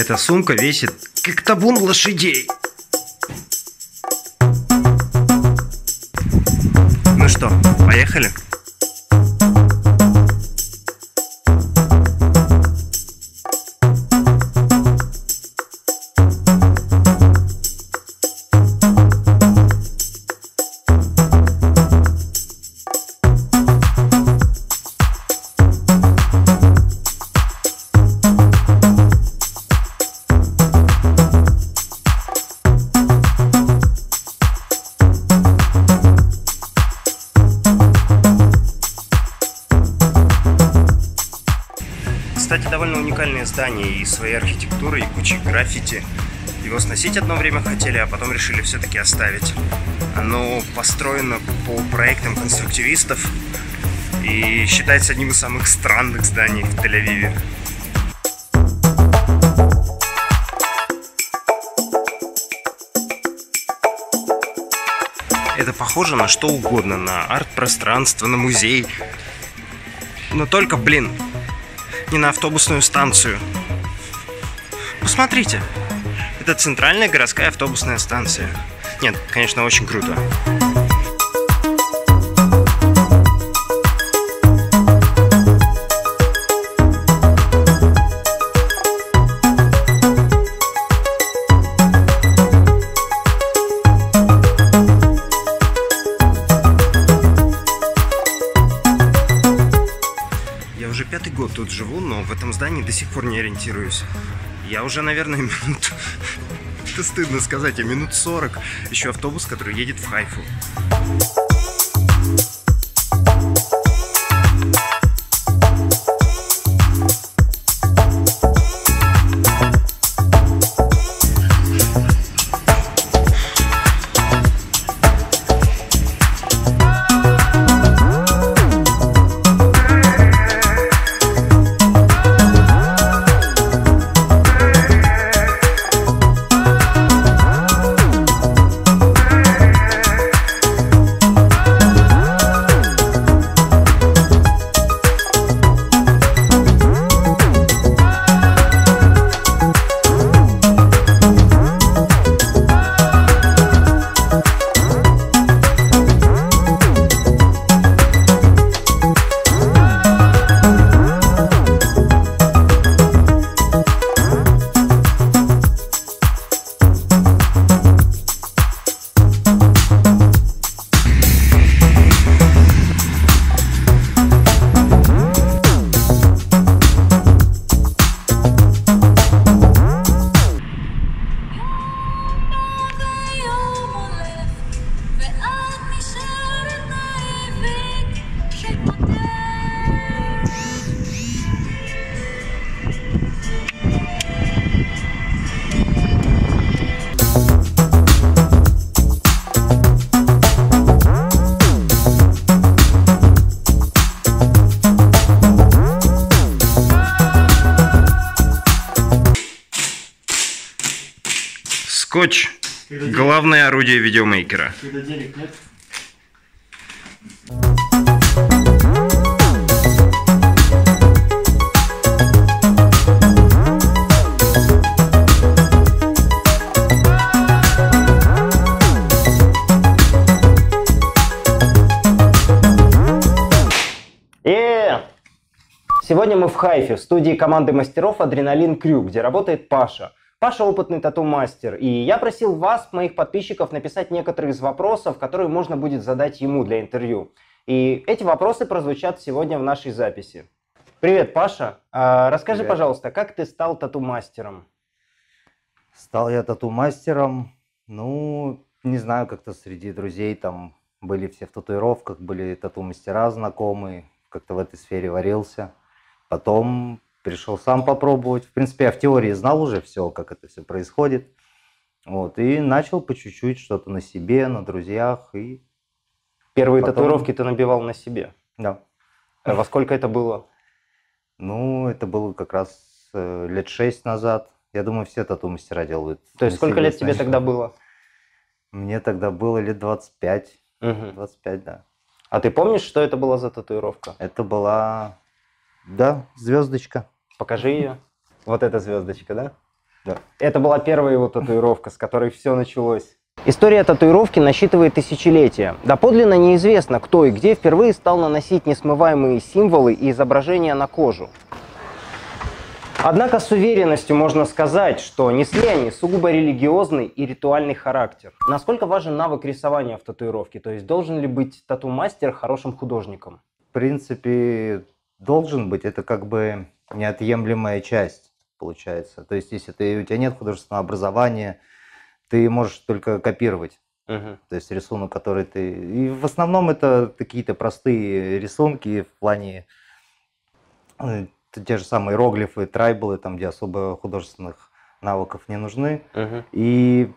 Эта сумка весит как табун лошадей. Ну что, поехали? Своей архитектурой, и кучей граффити. Его сносить одно время хотели, а потом решили все-таки оставить. Оно построено по проектам конструктивистов и считается одним из самых странных зданий в Тель-Авиве. Это похоже на что угодно, на арт-пространство, на музей. Но только, блин, не на автобусную станцию. Посмотрите, это центральная городская автобусная станция. Нет, конечно, очень круто. Я уже пятый год тут живу, но в этом здании до сих пор не ориентируюсь. Я уже, наверное, минут... Это стыдно сказать, а минут 40 еще автобус, который едет в Хайфу. Скотч. Главное орудие видеомейкера. Когда денег нет, Э! Сегодня мы в Хайфе, в студии команды мастеров Адреналин Крю, где работает Паша. Паша опытный тату-мастер, и я просил вас, моих подписчиков, написать некоторые из вопросов, которые можно будет задать ему для интервью. И эти вопросы прозвучат сегодня в нашей записи. Привет, Паша. А, расскажи, Привет. пожалуйста, как ты стал тату-мастером? Стал я тату-мастером, ну, не знаю, как-то среди друзей там были все в татуировках, были тату-мастера знакомые, как-то в этой сфере варился. Потом пришел сам попробовать. В принципе, я в теории знал уже все, как это все происходит. Вот, и начал по чуть-чуть что-то на себе, на друзьях, и Первые Потом- татуировки ты набивал на себе. да. А Во сколько это было? Ну, это было как раз э, лет шесть назад. Я думаю, все тату-мастера делают. То есть сколько лет тебе тогда было? Мне тогда было лет 25. Мгм. 25, да. А ты помнишь, что это была за татуировка? Это была, да, звездочка. Покажи ее. Вот эта звездочка, да? Да. Это была первая его татуировка, с которой все началось. История татуировки насчитывает тысячелетия. Доподлинно неизвестно, кто и где впервые стал наносить несмываемые символы и изображения на кожу. Однако с уверенностью можно сказать, что несли они сугубо религиозный и ритуальный характер. Насколько важен навык рисования в татуировке? То есть должен ли быть тату-мастер хорошим художником? В принципе, должен быть. Это как бы неотъемлемая часть, получается. То есть, если ты, у тебя нет художественного образования, ты можешь только копировать. Мгм. То есть рисунок, который ты... И в основном это какие-то простые рисунки в плане э, те же самые иероглифы, трайблы, там, где особо художественных навыков не нужны. Мгм. И...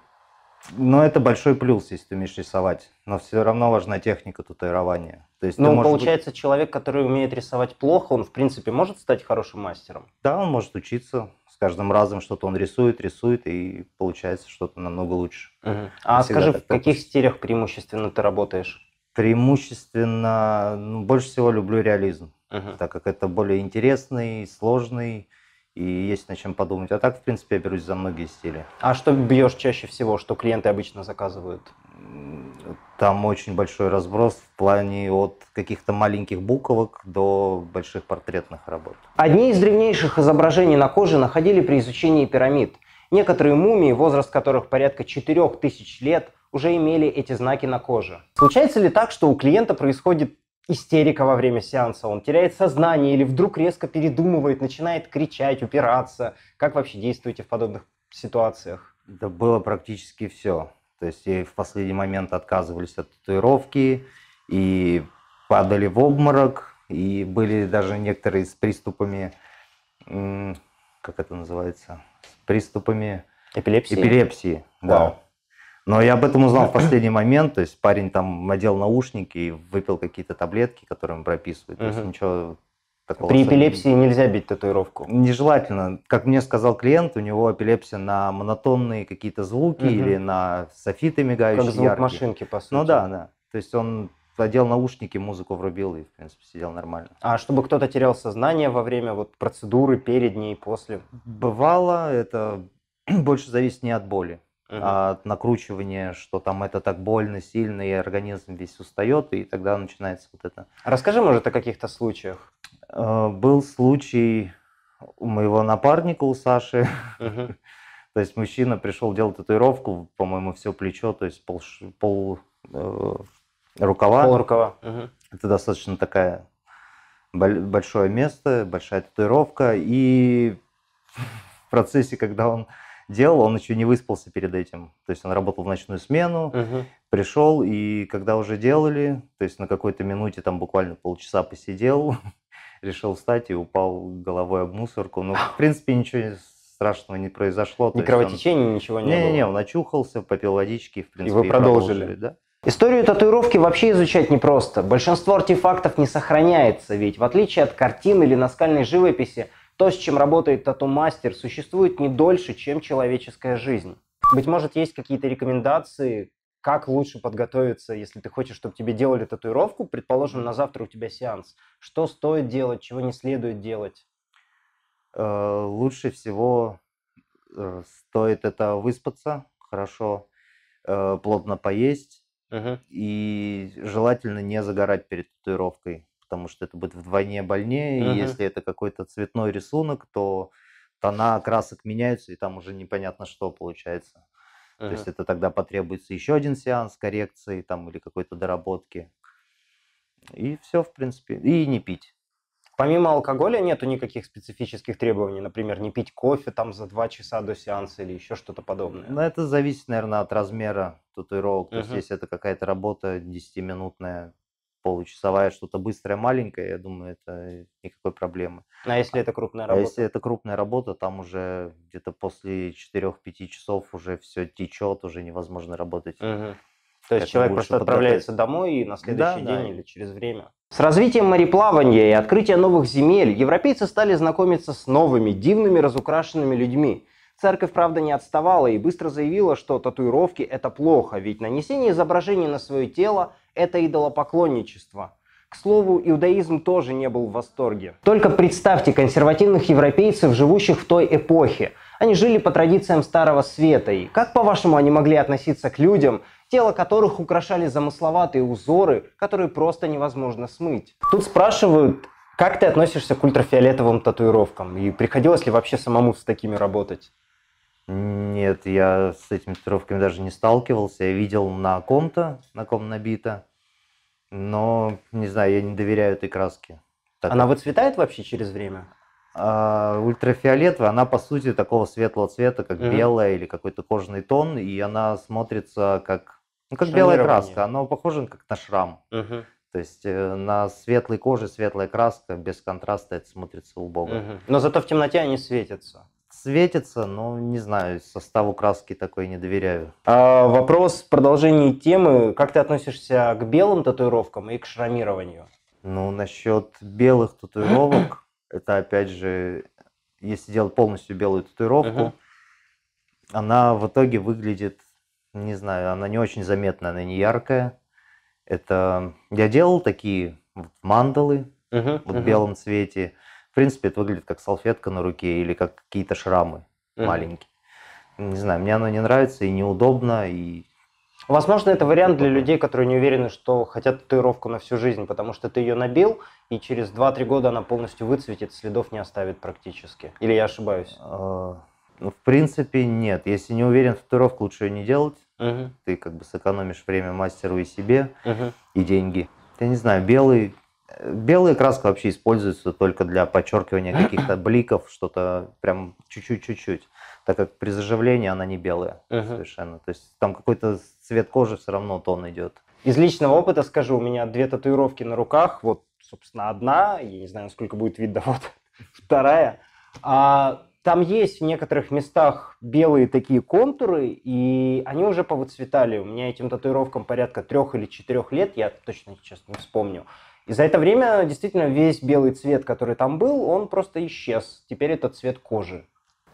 Но это большой плюс, если ты умеешь рисовать. Но все равно важна техника татуирования. То есть Ну, можешь быть- получается, человек, который умеет рисовать плохо, он, в принципе, может стать хорошим мастером. Да, он может учиться. С каждым разом что-то он рисует, рисует, и получается что-то намного лучше. А всегда скажи, в каких стилях преимущественно ты работаешь? Преимущественно, ну, больше всего люблю реализм, Мгм. так как это более интересный, сложный, и есть над чем подумать. А так, в принципе, я берусь за многие стили. А что бьешь чаще всего, что клиенты обычно заказывают? Там очень большой разброс в плане от каких-то маленьких буквок до больших портретных работ. Одни из древнейших изображений на коже находили при изучении пирамид. Некоторые мумии, возраст которых порядка 4000 лет, уже имели эти знаки на коже. Случается ли так, что у клиента происходит истерика во время сеанса? Он теряет сознание или вдруг резко передумывает, начинает кричать, упираться? Как вообще действуете в подобных ситуациях? Это было практически все. То есть и в последний момент отказывались от татуировки, и падали в обморок, и были даже некоторые с приступами, как это называется, с приступами Эпилепсия? эпилепсии. Вау. Но я об этом узнал в последний момент, то есть парень там надел наушники и выпил какие-то таблетки, которые ему прописывают. То есть ничего такого. При эпилепсии нельзя бить татуировку. Нежелательно. Как мне сказал клиент, у него эпилепсия на монотонные какие-то звуки или на софиты мигающие Как звук яркие. машинки, по сути. Ну да, да. То есть он одел наушники, музыку врубил и, в принципе, сидел нормально. А чтобы кто-то терял сознание во время вот процедуры, перед ней, после? Бывало, это больше зависит не от боли, А от накручивания, что там это так больно, сильно, и организм весь устает, и тогда начинается вот это. Расскажи, может, о каких-то случаях. Э, Был случай у моего напарника, у Саши, Мгм. То есть мужчина пришел делать татуировку, по-моему, все плечо, то есть пол, пол э, рукава. Полрукава. Мгм. Это достаточно такая боль- большое место, большая татуировка. И в процессе, когда он делал, он еще не выспался перед этим. То есть он работал в ночную смену, Мгм. пришел, и когда уже делали, то есть на какой-то минуте там буквально полчаса посидел, решил встать и упал головой об мусорку. Ну, в принципе, ничего страшного не произошло. Ни есть он- кровотечения, ничего не не-не-не, было. он очухался, попил водички, в принципе, вы продолжили? да? Историю татуировки вообще изучать непросто. Большинство артефактов не сохраняется, ведь в отличие от картин или наскальной живописи, то, с чем работает тату-мастер, существует не дольше, чем человеческая жизнь. Быть может, есть какие-то рекомендации, как лучше подготовиться, если ты хочешь, чтобы тебе делали татуировку, предположим, на завтра у тебя сеанс. Что стоит делать, чего не следует делать? Э, Лучше всего э, стоит это выспаться, хорошо, э, плотно поесть Мгм. и желательно не загорать перед татуировкой, потому что это будет вдвойне больнее. И Мгм. если это какой-то цветной рисунок, то тона красок меняются, и там уже непонятно, что получается. То есть это тогда потребуется еще один сеанс коррекции там или какой-то доработки. И все, в принципе. И не пить. Помимо алкоголя нету никаких специфических требований, например, не пить кофе там за два часа до сеанса или еще что-то подобное. Но это зависит, наверное, от размера татуировок. То есть, если это какая-то работа 10-минутная, получасовая, что-то быстрое, маленькое, я думаю, это никакой проблемы. А если это крупная А работа? если это крупная работа, там уже где-то после 4-5 часов уже все течет, уже невозможно работать. Мгм. То есть человек просто отправляется домой и на Да, следующий да. день или через время. С развитием мореплавания и открытием новых земель европейцы стали знакомиться с новыми, дивными, разукрашенными людьми. Церковь, правда, не отставала и быстро заявила, что татуировки – это плохо, ведь нанесение изображений на свое тело – это идолопоклонничество. К слову, иудаизм тоже не был в восторге. Только представьте консервативных европейцев, живущих в той эпохе. Они жили по традициям Старого Света. И как, по-вашему, они могли относиться к людям, тело которых украшали замысловатые узоры, которые просто невозможно смыть? Тут спрашивают, как ты относишься к ультрафиолетовым татуировкам? И приходилось ли вообще самому с такими работать? Нет, я с этими татуировками даже не сталкивался. Я видел на ком-то, на ком набито. Но, не знаю, я не доверяю этой краске. Так Она выцветает вообще через время? А, ультрафиолетовая, она по сути такого светлого цвета, как Мгм. белая или какой-то кожаный тон, и она смотрится как, ну, как белая краска. Она похожа как на шрам. Мгм, То есть э, на светлой коже светлая краска, без контраста это смотрится убого. мгм. Но зато в темноте они светятся. Светится, но не знаю, составу краски такой не доверяю. А, вопрос в продолжении темы. Как ты относишься к белым татуировкам и к шрамированию? Ну, насчет белых татуировок, это опять же, если делать полностью белую татуировку, она в итоге выглядит, не знаю, она не очень заметная, она не яркая. Это я делал такие вот мандалы вот в белом цвете. В принципе, это выглядит как салфетка на руке или как какие-то шрамы мгм. маленькие. Не знаю, мне оно не нравится и неудобно, и Возможно, это вариант для людей, которые не уверены, что хотят татуировку на всю жизнь, потому что ты ее набил, и через 2-3 года она полностью выцветит, следов не оставит практически. Или я ошибаюсь? э, ну, в принципе, нет. Если не уверен в татуировке, лучше ее не делать. Мгм, Ты как бы сэкономишь время мастеру и себе, мгм. и деньги. Я не знаю, белый... Белая краска вообще используется только для подчеркивания каких-то бликов, что-то прям чуть-чуть-чуть-чуть. Так как при заживлении она не белая Мгм. совершенно. То есть там какой-то цвет кожи все равно тон идет. Из личного опыта скажу, у меня две татуировки на руках, вот, собственно, одна, я не знаю, насколько будет видно, вот, вторая. А, там есть в некоторых местах белые такие контуры, и они уже повыцветали. У меня этим татуировкам порядка трех или четырех лет, я точно сейчас не вспомню. И за это время действительно весь белый цвет, который там был, он просто исчез. Теперь это цвет кожи.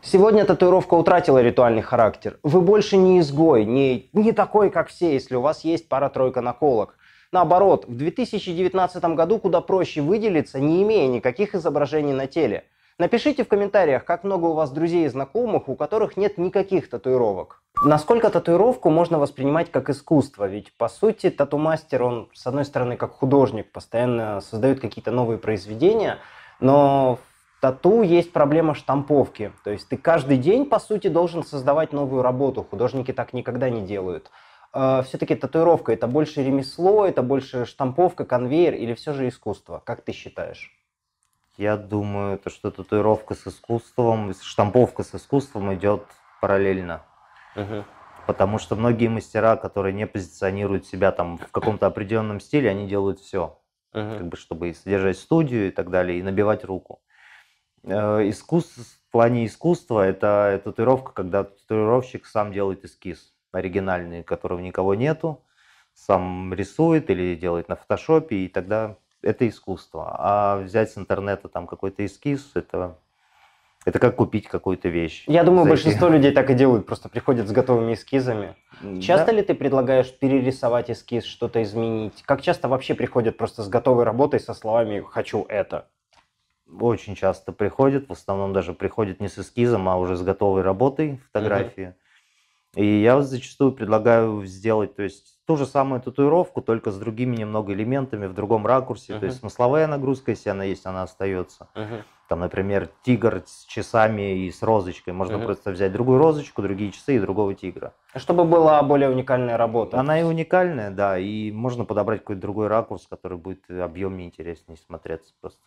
Сегодня татуировка утратила ритуальный характер. Вы больше не изгой, не, не такой, как все, если у вас есть пара-тройка наколок. Наоборот, в 2019 году куда проще выделиться, не имея никаких изображений на теле. Напишите в комментариях, как много у вас друзей и знакомых, у которых нет никаких татуировок. Насколько татуировку можно воспринимать как искусство? Ведь, по сути, тату-мастер, он, с одной стороны, как художник, постоянно создает какие-то новые произведения, но в тату есть проблема штамповки. То есть ты каждый день, по сути, должен создавать новую работу. Художники так никогда не делают. Все-таки татуировка это больше ремесло, это больше штамповка, конвейер или все же искусство? Как ты считаешь? Я думаю, то, что татуировка с искусством, штамповка с искусством идет параллельно. Потому что многие мастера, которые не позиционируют себя там в каком-то определенном стиле, они делают все, как бы, чтобы и содержать студию и так далее, и набивать руку. Э, Искусство, в плане искусства это татуировка, когда татуировщик сам делает эскиз оригинальный, которого никого нету, сам рисует или делает на фотошопе, и тогда это искусство. А взять с интернета там какой-то эскиз, это, это как купить какую-то вещь. Я думаю, Зайти. большинство людей так и делают, просто приходят с готовыми эскизами. Да. Часто ли ты предлагаешь перерисовать эскиз, что-то изменить? Как часто вообще приходят просто с готовой работой со словами «хочу это»? Очень часто приходят, в основном даже приходят не с эскизом, а уже с готовой работой, фотографии. И я зачастую предлагаю сделать, то есть ту же самую татуировку, только с другими немного элементами, в другом ракурсе. Мгм. То есть смысловая нагрузка, если она есть, она остается. Там, например, тигр с часами и с розочкой. Можно Мгм. просто взять другую розочку, другие часы и другого тигра. Чтобы была более уникальная работа. Она и уникальная, да, и можно подобрать какой-то другой ракурс, который будет объемнее, интереснее смотреться просто.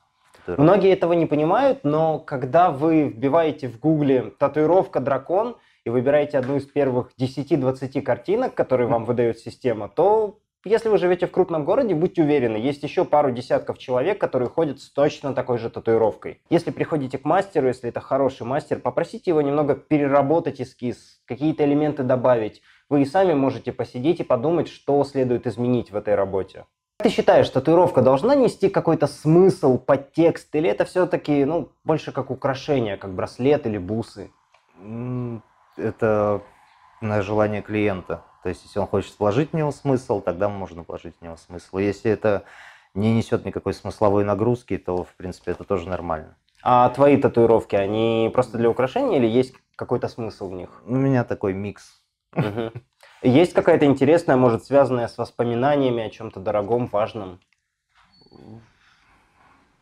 Многие этого не понимают, но когда вы вбиваете в гугле «татуировка дракон» и выбираете одну из первых 10-20 картинок, которые вам выдает система, то если вы живете в крупном городе, будьте уверены, есть еще пару десятков человек, которые ходят с точно такой же татуировкой. Если приходите к мастеру, если это хороший мастер, попросите его немного переработать эскиз, какие-то элементы добавить. Вы и сами можете посидеть и подумать, что следует изменить в этой работе. Как ты считаешь, татуировка должна нести какой-то смысл, подтекст, или это все-таки ну, больше как украшение, как браслет или бусы? Это на желание клиента. То есть, если он хочет вложить в него смысл, тогда можно вложить в него смысл. Если это не несет никакой смысловой нагрузки, то, в принципе, это тоже нормально. А твои татуировки, они просто для украшения или есть какой-то смысл в них? У меня такой микс. Есть какая-то интересная, может, связанная с воспоминаниями о чем-то дорогом, важном?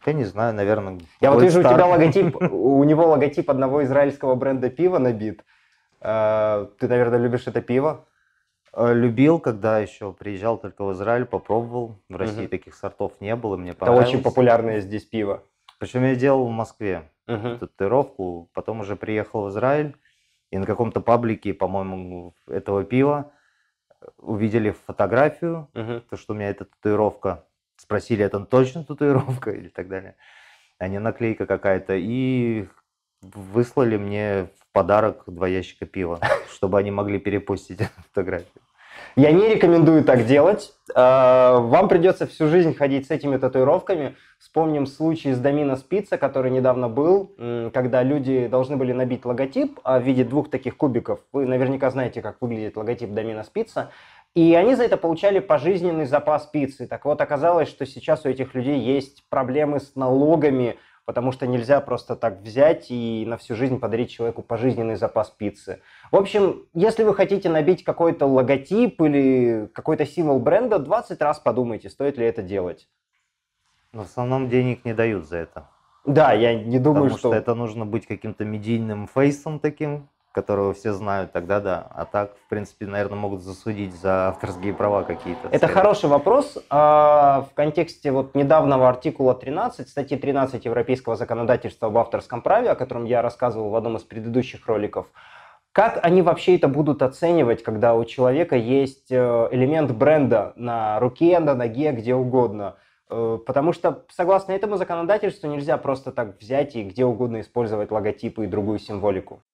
Я не знаю, наверное. Я вот вижу, у Star. тебя логотип, у него логотип одного израильского бренда пива набит. Э, Ты, наверное, любишь это пиво? Э, Любил, когда еще приезжал только в Израиль, попробовал. В России Мгм. таких сортов не было, мне Это понравилось. очень популярное здесь пиво. Причем я делал в Москве Мгм. татуировку, потом уже приехал в Израиль, и на каком-то паблике, по-моему, этого пива э, увидели фотографию, Мгм. то, что у меня эта татуировка. Спросили, это точно татуировка или так далее. А не наклейка какая-то. И выслали мне подарок два ящика пива, чтобы они могли перепостить эту фотографию. Я не рекомендую так делать. Э, Вам придется всю жизнь ходить с этими татуировками. Вспомним случай с Домина Спица, который недавно был, когда люди должны были набить логотип а в виде двух таких кубиков. Вы наверняка знаете, как выглядит логотип Домина Спица. И они за это получали пожизненный запас пиццы. Так вот, оказалось, что сейчас у этих людей есть проблемы с налогами, потому что нельзя просто так взять и на всю жизнь подарить человеку пожизненный запас пиццы. В общем, если вы хотите набить какой-то логотип или какой-то символ бренда, 20 раз подумайте, стоит ли это делать. В основном денег не дают за это. Да, я не думаю, Потому что... что... это нужно быть каким-то медийным фейсом таким, которого все знают, тогда да. А так, в принципе, наверное, могут засудить за авторские права какие-то. Это хороший вопрос. А, В контексте вот недавнего артикула 13, статьи 13 Европейского законодательства об авторском праве, о котором я рассказывал в одном из предыдущих роликов, как они вообще это будут оценивать, когда у человека есть э, элемент бренда на руке, на ноге, где угодно? Э, Потому что, согласно этому законодательству, нельзя просто так взять и где угодно использовать логотипы и другую символику.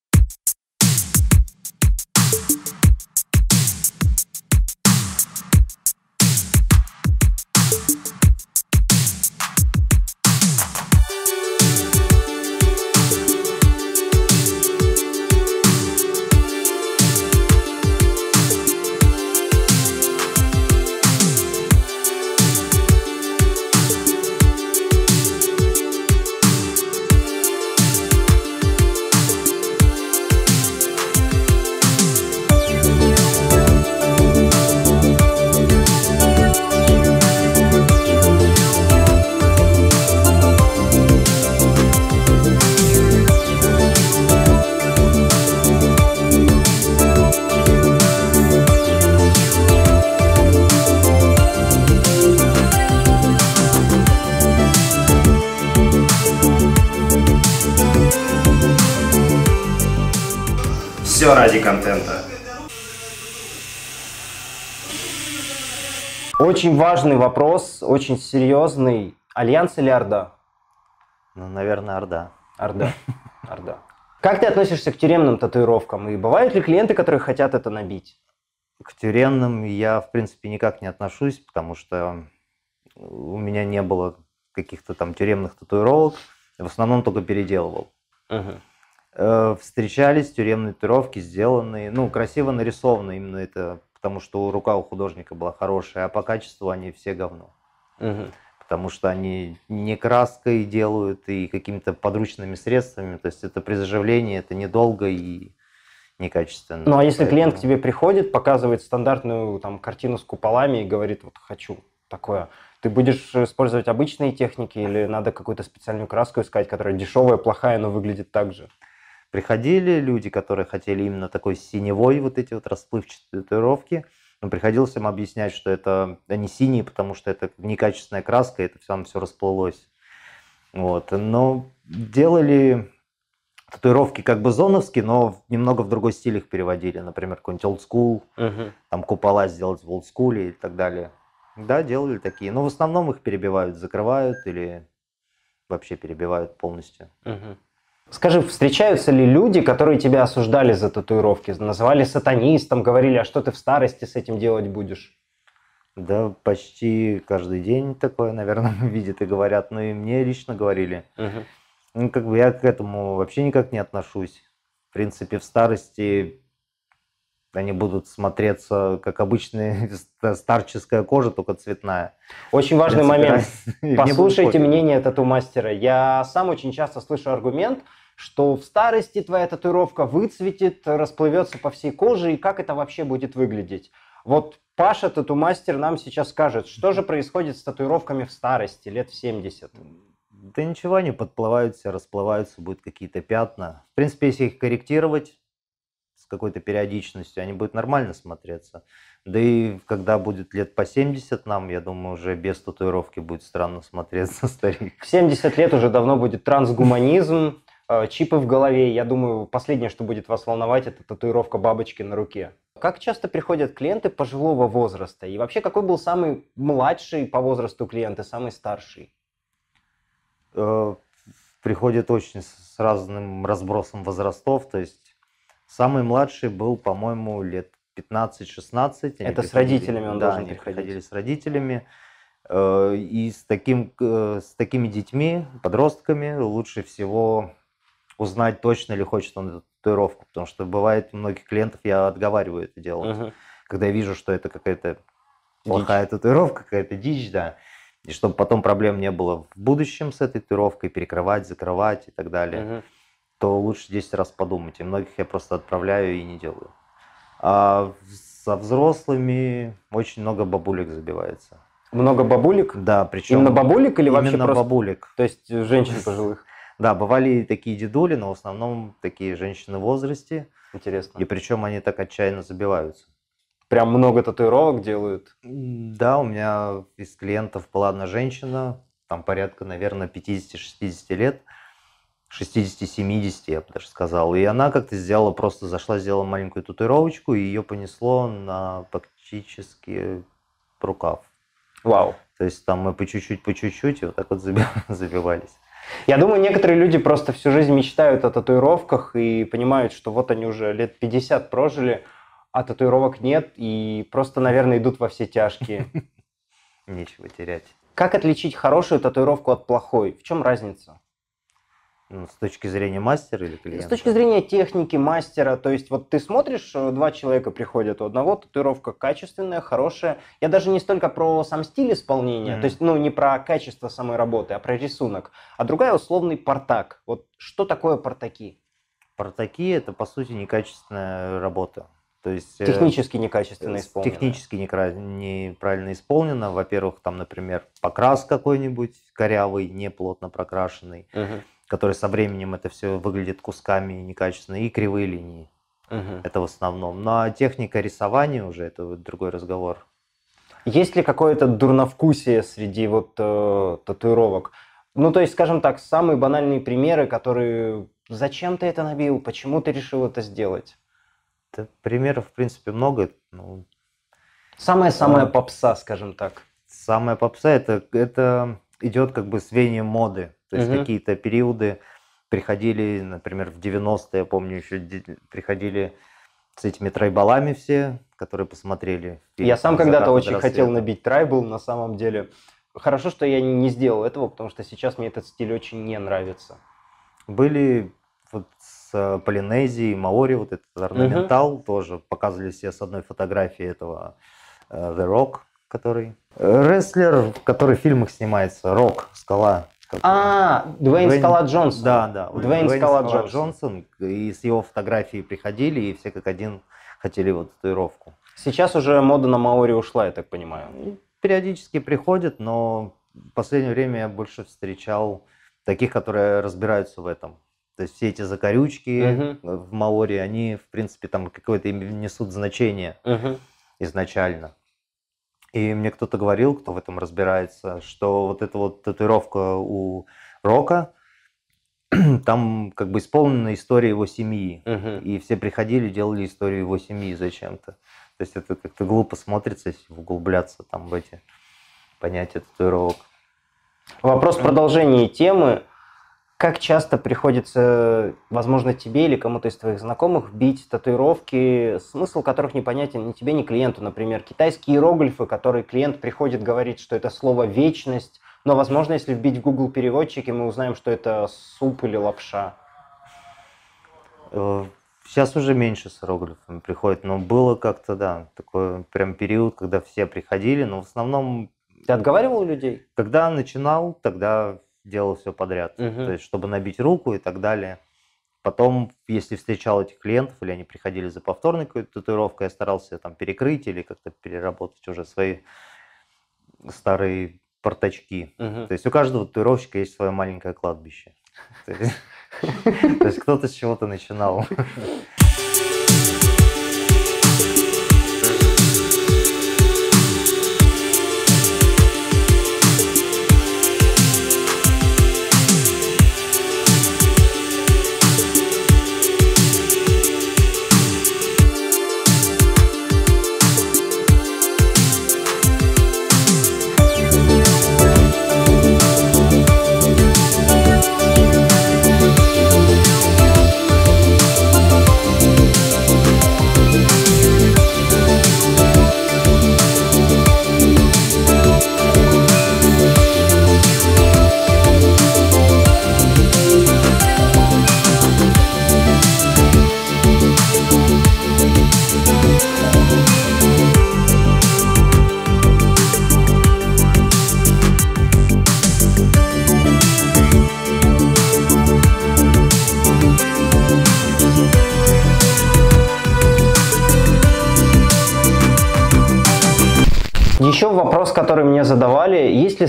Все ради контента. Очень важный вопрос, очень серьезный. Альянс или Орда? Ну, наверное, Орда. Орда. Орда. Как ты относишься к тюремным татуировкам? И бывают ли клиенты, которые хотят это набить? К тюремным я, в принципе, никак не отношусь, потому что у меня не было каких-то там тюремных татуировок. В основном только переделывал. Мгм. Э, Встречались тюремные татуировки, сделанные, ну, красиво нарисованные, именно это потому что рука у художника была хорошая, а по качеству они все говно. Мгм. Потому что они не краской делают и какими-то подручными средствами, то есть это при заживлении, это недолго и некачественно. Ну а если клиент к Поэтому- тебе приходит, показывает стандартную там картину с куполами и говорит, вот хочу такое, ты будешь использовать обычные техники или надо какую-то специальную краску искать, которая дешевая, плохая, но выглядит так же? Приходили люди, которые хотели именно такой синевой, вот эти вот расплывчатые татуировки. Но приходилось им объяснять, что это они синие, потому что это некачественная краска, и это там все расплылось. Вот. Но делали татуировки как бы зоновские, но немного в другой стиль их переводили. Например, какой-нибудь old school, Мгм. там купола сделать в олдскуле и так далее. Да, делали такие. Но в основном их перебивают, закрывают или вообще перебивают полностью. Мгм. Скажи, встречаются ли люди, которые тебя осуждали за татуировки, называли сатанистом, говорили, а что ты в старости с этим делать будешь? Да, почти каждый день такое, наверное, видят и говорят. Ну и мне лично говорили. Мгм. Ну, как бы я к этому вообще никак не отношусь. В принципе, в старости они будут смотреться как обычная старческая кожа, только цветная. Очень важный момент. Послушайте мнение тату-мастера. Я сам очень часто слышу аргумент, что в старости твоя татуировка выцветит, расплывется по всей коже, и как это вообще будет выглядеть. Вот Паша, тату-мастер, нам сейчас скажет, что же происходит с татуировками в старости, лет в 70. Да ничего, они подплываются, расплываются, будут какие-то пятна. В принципе, если их корректировать с какой-то периодичностью, они будут нормально смотреться. Да и когда будет лет по 70 нам, я думаю, уже без татуировки будет странно смотреться старик. В 70 лет уже давно будет трансгуманизм, чипы в голове. Я думаю, последнее, что будет вас волновать, это татуировка бабочки на руке. Как часто приходят клиенты пожилого возраста? И вообще, какой был самый младший по возрасту клиент и самый старший? Э, Приходит очень с разным разбросом возрастов. То есть самый младший был, по-моему, лет 15-16. Они Это с родителями он да, должен они приходить. приходили с родителями. Э, И с, таким, э, с такими детьми, подростками лучше всего узнать, точно ли хочет он эту татуировку. Потому что бывает у многих клиентов, я отговариваю это делать. Мгм. Когда я вижу, что это какая-то плохая татуировка, какая-то дичь, да. И чтобы потом проблем не было в будущем с этой татуировкой, перекрывать, закрывать и так далее, Мгм. то лучше 10 раз подумать. И многих я просто отправляю и не делаю. А со взрослыми очень много бабулек забивается. Много бабулек? Да, причем Именно бабулек или вообще именно просто... бабулек. То есть женщин пожилых? Да, бывали и такие дедули, но в основном такие женщины в возрасте. Интересно. И причем они так отчаянно забиваются. Прям много татуировок делают. Да, у меня из клиентов была одна женщина, там порядка, наверное, 50-60 лет, 60-70, я бы даже сказал. И она как-то сделала, просто зашла, сделала маленькую татуировочку, и ее понесло на практически рукав. Вау. То есть там мы по чуть-чуть, по чуть-чуть, и вот так вот заби- забивались. Я думаю, некоторые люди просто всю жизнь мечтают о татуировках и понимают, что вот они уже лет 50 прожили, а татуировок нет, и просто, наверное, идут во все тяжкие. Нечего терять. Как отличить хорошую татуировку от плохой? В чем разница? Ну, с точки зрения мастера или клиента? С точки зрения техники, мастера, то есть вот ты смотришь, э, два человека приходят, у одного татуировка качественная, хорошая. Я даже не столько про сам стиль исполнения, Мгм. то есть, ну, не про качество самой работы, а про рисунок. А другая условный портак. Вот что такое портаки? Портаки – это, по сути, некачественная работа. То есть, э, Технически некачественно Э, исполнено. Технически неправильно исполнено. Во-первых, там, например, покрас какой-нибудь корявый, неплотно прокрашенный, Мгм. Который со временем это все выглядит кусками некачественно, и кривые линии. Мгм. Это в основном. Ну а техника рисования уже это другой разговор. Есть ли какое-то дурновкусие среди вот э, татуировок? Ну, то есть, скажем так, самые банальные примеры, которые зачем ты это набил, почему ты решил это сделать? Это примеров, в принципе, много. Ну, Самая-самая А. попса, скажем так. самая попса это, это идет как бы с веянием моды. То есть Мгм. какие-то периоды приходили, например, в 90-е, я помню, еще приходили с этими тройбалами все, которые посмотрели. фильм Я сам когда-то «Закат очень хотел рассвета». набить трайбл, на самом деле. Хорошо, что я не сделал этого, потому что сейчас мне этот стиль очень не нравится. Были вот с Полинезией, Маори, вот этот орнаментал, тоже показывали все с одной фотографии этого э, The Rock, который... э, Рестлер, который в фильмах снимается, Рок, Скала. Как. А, Дуэйн Дуэйн- Скала Джонсон. Да, да. вот Дуэйн Скала Джонсон. Джонсон. И с его фотографией приходили, и все как один хотели вот татуировку. Сейчас уже мода на Маори ушла, я так понимаю. Ну, Периодически приходят, но в последнее время я больше встречал таких, которые разбираются в этом. То есть все эти закорючки э, в Маори, они, в принципе, там какое-то им несут значение Мгм. изначально. И мне кто-то говорил, кто в этом разбирается, что вот эта вот татуировка у Рока, там как бы исполнена история его семьи. Мгм. И все приходили, делали историю его семьи зачем-то. То есть это как-то глупо смотрится, если углубляться там в эти понятия татуировок. Вопрос продолжения темы. Как часто приходится, возможно, тебе или кому-то из твоих знакомых бить татуировки, смысл которых непонятен ни тебе, ни клиенту? Например, китайские иероглифы, которые клиент приходит, говорит, что это слово «вечность», но, возможно, если вбить в Google переводчики, мы узнаем, что это суп или лапша. Э, Сейчас уже меньше с иероглифами приходит, но было как-то, да, такой прям период, когда все приходили, но в основном, Ты отговаривал людей? когда начинал, тогда делал все подряд. Мгм. То есть, чтобы набить руку и так далее. Потом, если встречал этих клиентов, или они приходили за повторной какой-то татуировкой, я старался там перекрыть или как-то переработать уже свои старые портачки. Мгм. То есть у каждого татуировщика есть свое маленькое кладбище. То есть кто-то с чего-то начинал.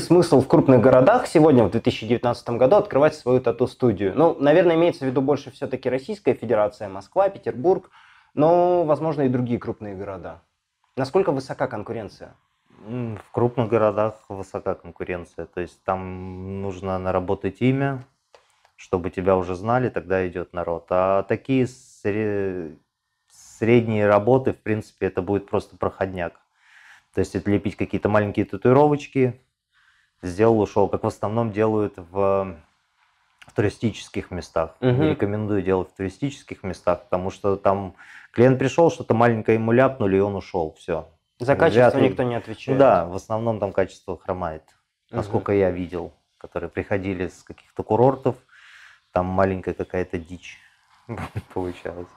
Смысл в крупных городах сегодня, в 2019 году, открывать свою тату-студию? Ну, наверное, имеется в виду больше все-таки Российская Федерация, Москва, Петербург, но, возможно, и другие крупные города. Насколько высока конкуренция? В крупных городах высока конкуренция. То есть там нужно наработать имя, чтобы тебя уже знали, тогда идет народ. А такие сре- средние работы, в принципе, это будет просто проходняк. То есть это лепить какие-то маленькие татуировочки, сделал, ушел, как в основном делают в туристических местах. Мгм. Не рекомендую делать в туристических местах, потому что там клиент пришел, что-то маленькое ему ляпнули, и он ушел. Все. За Вряд качество ли. никто не отвечает. Да, в основном там качество хромает. Насколько я видел, которые приходили с каких-то курортов, там маленькая какая-то дичь получалась.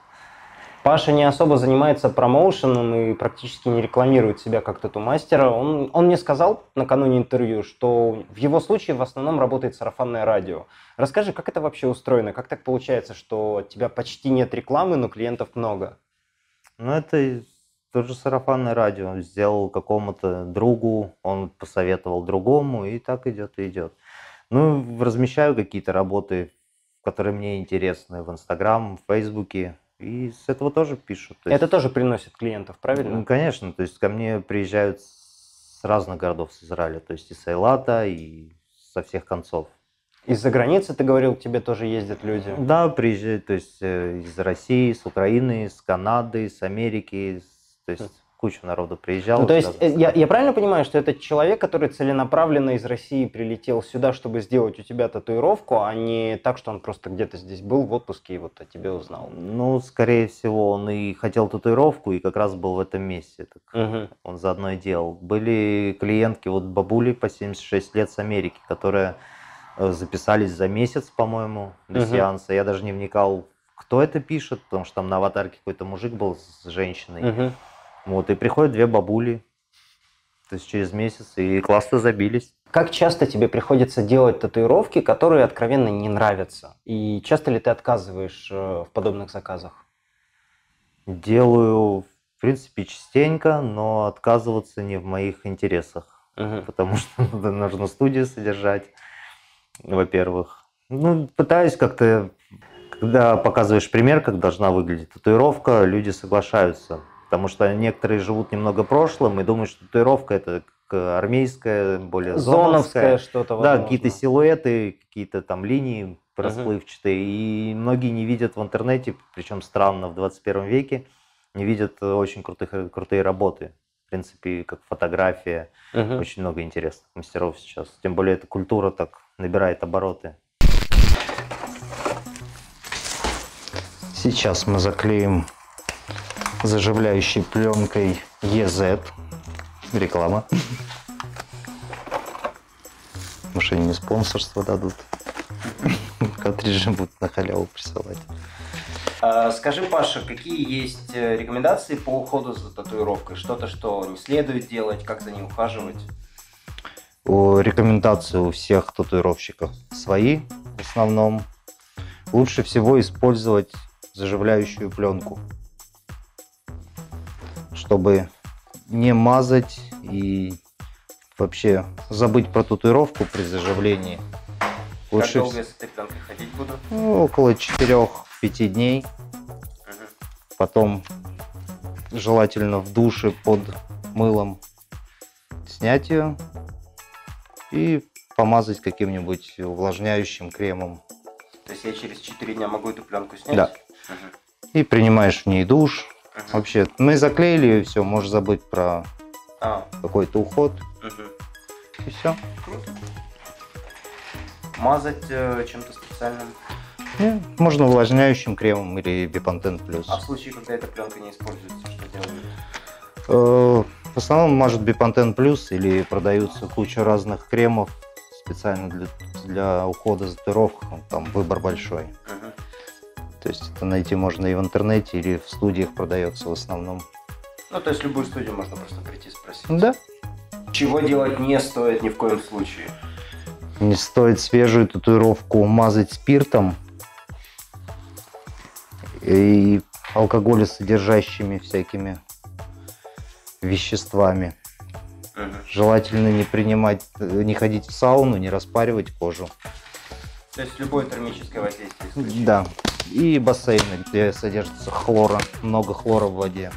Паша не особо занимается промоушеном и практически не рекламирует себя как тату-мастера. Он, он мне сказал накануне интервью, что в его случае в основном работает сарафанное радио. Расскажи, как это вообще устроено? Как так получается, что у тебя почти нет рекламы, но клиентов много? Ну, это тоже сарафанное радио. Сделал какому-то другу, он посоветовал другому, и так идет и идет. Ну, размещаю какие-то работы, которые мне интересны в Инстаграм, в Фейсбуке, и с этого тоже пишут. То Это есть- тоже приносит клиентов, правильно? Ну, конечно, то есть ко мне приезжают с разных городов с Израиля, то есть из Эйлата, и со всех концов. Из-за границы, ты говорил, к тебе тоже ездят люди. Да, приезжают, то есть э, из России, с Украины, с Канады, с Америки, с- то есть куча народу приезжала. Ну, то есть, сюда. я, я правильно понимаю, что это человек, который целенаправленно из России прилетел сюда, чтобы сделать у тебя татуировку, а не так, что он просто где-то здесь был в отпуске и вот о тебе узнал? Ну, скорее всего, он и хотел татуировку, и как раз был в этом месте. Так Мгм. он заодно и делал. Были клиентки, вот бабули по 76 лет с Америки, которые э, записались за месяц, по-моему, до Мгм. сеанса. Я даже не вникал, кто это пишет, потому что там на аватарке какой-то мужик был с женщиной. Мгм. Вот, и приходят две бабули, то есть через месяц, и классно забились. Как часто тебе приходится делать татуировки, которые откровенно не нравятся? И часто ли ты отказываешь э, в подобных заказах? Делаю, в принципе, частенько, но отказываться не в моих интересах. Мгм. потому что нужно студию содержать, во-первых. Ну, пытаюсь как-то, когда показываешь пример, как должна выглядеть татуировка, люди соглашаются. Потому что некоторые живут немного прошлым и думают, что татуировка это как армейская, более Зоновское зоновская. что-то, Да, какие-то силуэты, какие-то там линии расплывчатые. И многие не видят в интернете, причем странно, в 21 веке, не видят очень крутых, крутые работы. В принципе, как фотография, Мгм. очень много интересных мастеров сейчас. Тем более эта культура так набирает обороты. Сейчас мы заклеим заживляющей пленкой EZ. Реклама. Они не спонсорство дадут. Картриджи будут на халяву присылать. А, Скажи, Паша, какие есть э, рекомендации по уходу за татуировкой? Что-то, что не следует делать, как за ней ухаживать? Рекомендации у всех татуировщиков свои в основном. лучше всего использовать заживляющую пленку, чтобы не мазать и вообще забыть про татуировку при заживлении. Лучше как долго вс- я с этой пленкой ходить буду? ну, около 4-5 дней. Мгм. Потом желательно в душе под мылом снять ее и помазать каким-нибудь увлажняющим кремом. То есть я через 4 дня могу эту пленку снять? Да. Мгм. И принимаешь в ней душ. Мгм. Вообще, мы заклеили ее, все, можешь забыть про А, какой-то уход. мгм. И все. Круто. Мазать э, чем-то специальным. можно увлажняющим кремом или Бипантен плюс. А в случае, когда эта пленка не используется, что делают? Э, В основном мажут Бипантен плюс или продаются куча разных кремов специально для, для ухода за татуировкой. Там выбор большой. Мгм. То есть это найти можно и в интернете, или в студиях продается в основном. Ну, то есть любую студию можно просто прийти спросить. Да. Чего делать не стоит ни в коем случае. Не стоит свежую татуировку мазать спиртом и алкоголесодержащими всякими веществами. Мгм. Желательно не принимать, не ходить в сауну, не распаривать кожу. То есть любое термическое воздействие. Да. И бассейны, где содержится хлора, много хлора в воде.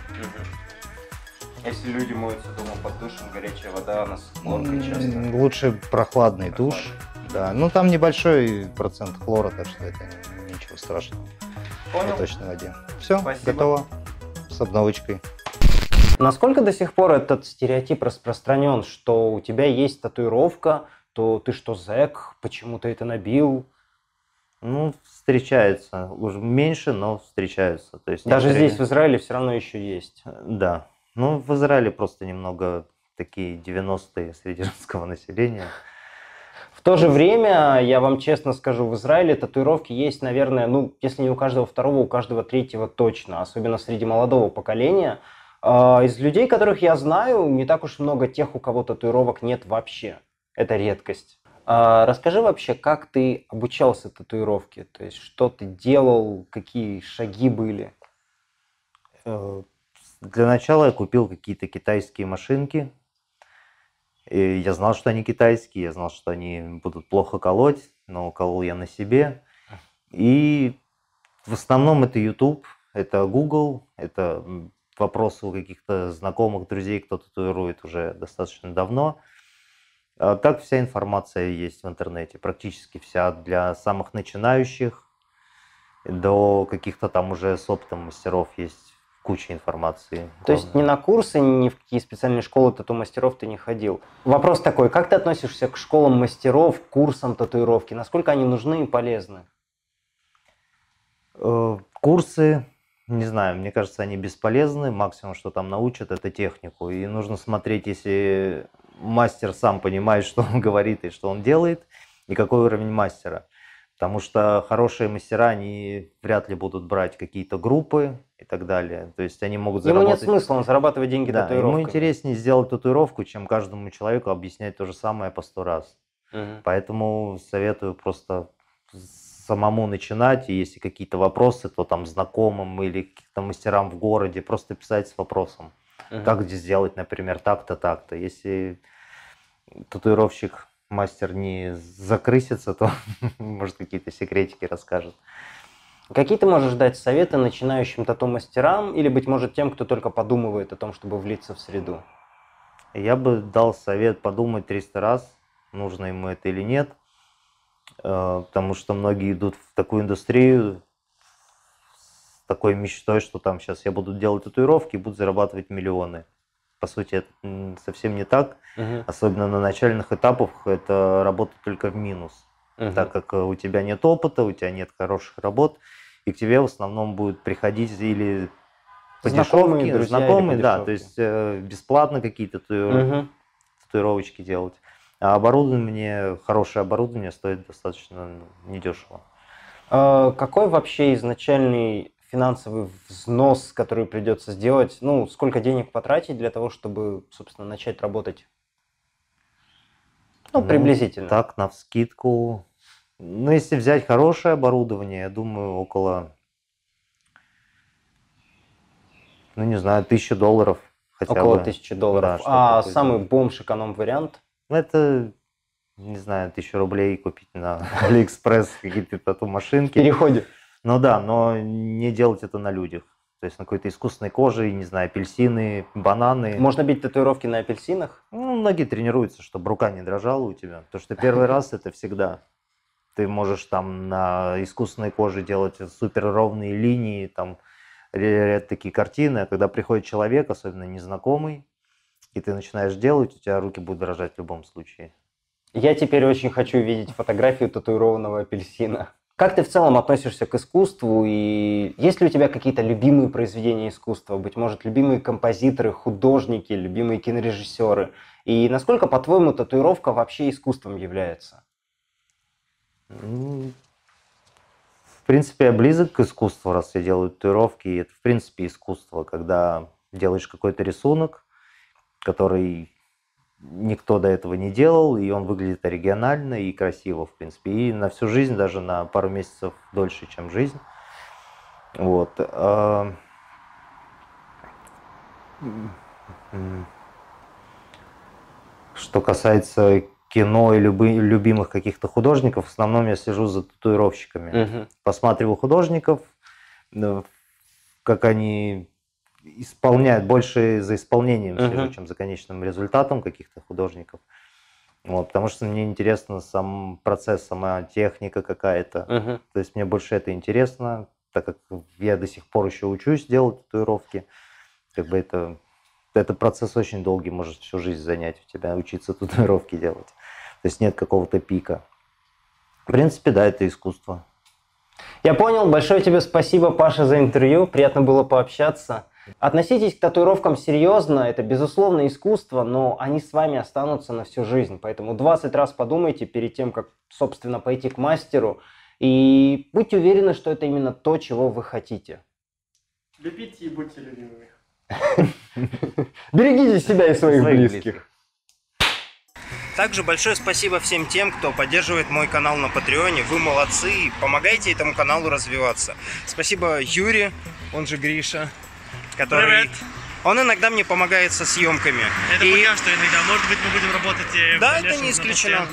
Если люди моются дома под душем, горячая вода, она с хлоркой часто. Лучше прохладный душ. Да, ну там небольшой процент хлора, так что это ничего страшного в Понял? проточной воде. Все, Спасибо. готово. С обновочкой. Насколько до сих пор этот стереотип распространен, что у тебя есть татуировка, то ты что, зэк, почему ты это набил? Ну, встречаются. Уже меньше, но встречаются. То есть Даже некоторые- здесь, в Израиле, все равно еще есть. Да. Ну, в Израиле просто немного такие 90-е среди русского населения. В то же время, я вам честно скажу, в Израиле татуировки есть, наверное, ну, если не у каждого второго, у каждого третьего точно, особенно среди молодого поколения. А, Из людей, которых я знаю, не так уж много тех, у кого татуировок нет вообще. Это редкость. А, Расскажи вообще, как ты обучался татуировке? То есть, что ты делал, какие шаги были? Э, Для начала я купил какие-то китайские машинки. И я знал, что они китайские, я знал, что они будут плохо колоть, но колол я на себе. И в основном это YouTube, это Google, это вопросы у каких-то знакомых, друзей, кто татуирует уже достаточно давно. А так вся информация есть в интернете, практически вся для самых начинающих до каких-то там уже с опытом мастеров есть куча информации. То есть ни на курсы, ни в какие специальные школы тату-мастеров ты не ходил. Вопрос такой, как ты относишься к школам мастеров, к курсам татуировки? Насколько они нужны и полезны? Э, Курсы, не знаю, мне кажется, они бесполезны. Максимум, что там научат, это технику. И нужно смотреть, если мастер сам понимает, что он говорит и что он делает, и какой уровень мастера. Потому что хорошие мастера, они вряд ли будут брать какие-то группы и так далее. То есть они могут Ему нет заработать... смысла, он зарабатывает деньги Да, ему татуировками. интереснее сделать татуировку, чем каждому человеку объяснять то же самое по сто раз. Мгм. Поэтому советую просто самому начинать, и если какие-то вопросы, то там знакомым или каким-то мастерам в городе просто писать с вопросом. Мгм. Как здесь сделать, например, так-то, так-то. Если татуировщик, мастер не закрысится, то может какие-то секретики расскажет. Какие ты можешь дать советы начинающим тату-мастерам или, быть может, тем, кто только подумывает о том, чтобы влиться в среду? Я бы дал совет подумать 300 раз, нужно ему это или нет, Э, потому что многие идут в такую индустрию такой мечтой, что там сейчас я буду делать татуировки и буду зарабатывать миллионы. По сути, это совсем не так. Мгм. Особенно на начальных этапах это работает только в минус, Мгм. так как э, у тебя нет опыта, у тебя нет хороших работ, и к тебе в основном будут приходить или по Знакомые, дешевке, друзья знакомые, да, то есть э, бесплатно какие-то татуировки Мгм. татуировочки делать. А оборудование, хорошее оборудование стоит достаточно недешево. А Какой вообще изначальный финансовый взнос, который придется сделать? Ну, сколько денег потратить для того, чтобы, собственно, начать работать? Ну, Ну, приблизительно. Так, на вскидку Ну, если взять хорошее оборудование, я думаю, около, ну, не знаю, тысячи долларов хотя Около бы. тысячи долларов. Да, а самый делать. бомж-эконом вариант? Ну, это, не знаю, тысячу рублей купить на Алиэкспресс какие-то тату-машинки. Переходе. Ну да, но не делать это на людях. То есть на какой-то искусственной коже, не знаю, апельсины, бананы. Можно бить татуировки на апельсинах? Ну, многие тренируются, чтобы рука не дрожала у тебя. Потому что первый раз это всегда. Ты можешь там на искусственной коже делать супер ровные линии, там ре- такие картины. А когда приходит человек, особенно незнакомый, и ты начинаешь делать, у тебя руки будут дрожать в любом случае. Я теперь очень хочу видеть фотографию татуированного апельсина. Как ты в целом относишься к искусству и есть ли у тебя какие-то любимые произведения искусства, быть может, любимые композиторы, художники, любимые кинорежиссеры? И насколько, по-твоему, татуировка вообще искусством является? Ну, В принципе, я близок к искусству, раз я делаю татуировки. И это, в принципе, искусство, когда делаешь какой-то рисунок, который никто до этого не делал, и он выглядит оригинально и красиво, в принципе. И на всю жизнь, даже на пару месяцев дольше, чем жизнь. Вот. а, Что касается кино и любы- любимых каких-то художников, в основном я слежу за татуировщиками Мгм. посматриваю художников, ну, как они исполняют, больше за исполнением слежу, Мгм. чем за конечным результатом каких-то художников. Вот, потому что мне интересно сам процесс, сама техника какая-то. Мгм. То есть мне больше это интересно, так как я до сих пор еще учусь делать татуировки. Как бы это, это процесс очень долгий, может всю жизнь занять у тебя, учиться татуировки делать. То есть нет какого-то пика. В принципе, да, это искусство. Я понял. Большое тебе спасибо, Паша, за интервью. Приятно было пообщаться. Относитесь к татуировкам серьезно. Это, безусловно, искусство, но они с вами останутся на всю жизнь. Поэтому 20 раз подумайте перед тем, как, собственно, пойти к мастеру. И будьте уверены, что это именно то, чего вы хотите. Любите и будьте любимыми. Берегите себя и своих, Своих близких. близких. Также большое спасибо всем тем, кто поддерживает мой канал на Патреоне. Вы молодцы и помогаете этому каналу развиваться. Спасибо Юре, он же Гриша, который... Привет. Он иногда мне помогает со съемками. Это И- пока что иногда. Может быть, мы будем работать и в Да, это не исключено.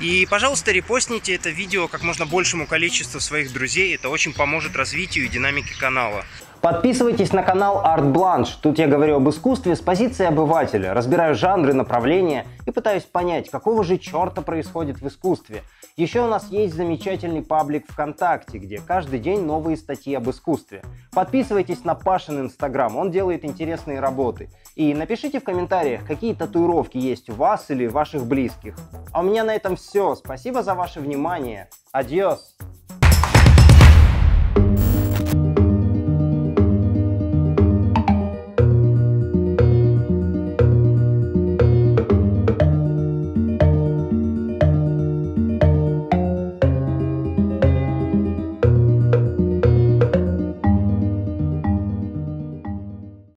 И, пожалуйста, репостните это видео как можно большему количеству своих друзей. Это очень поможет развитию и динамике канала. Подписывайтесь на канал Art Blanche. Тут я говорю об искусстве с позиции обывателя, разбираю жанры, направления и пытаюсь понять, какого же черта происходит в искусстве. Еще у нас есть замечательный паблик ВКонтакте, где каждый день новые статьи об искусстве. Подписывайтесь на Пашин Инстаграм, он делает интересные работы. И напишите в комментариях, какие татуировки есть у вас или ваших близких. А у меня на этом все. Спасибо за ваше внимание. Адьос!